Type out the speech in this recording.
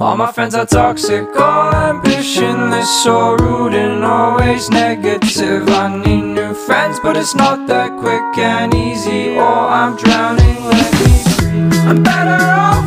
All my friends are toxic, all ambitionless, so rude and always negative. I need new friends, but it's not that quick and easy, or I'm drowning. Let me breathe. I'm better off